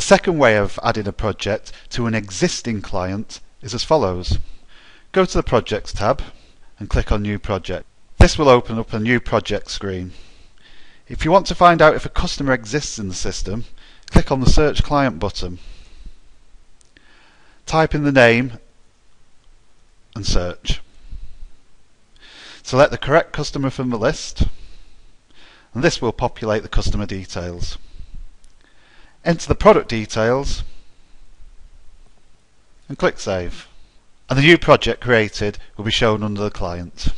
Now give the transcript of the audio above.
The second way of adding a project to an existing client is as follows. Go to the Projects tab and click on New Project. This will open up a new project screen. If you want to find out if a customer exists in the system, click on the Search Client button. Type in the name and search. Select the correct customer from the list and this will populate the customer details. Enter the product details and click Save. And the new project created will be shown under the client.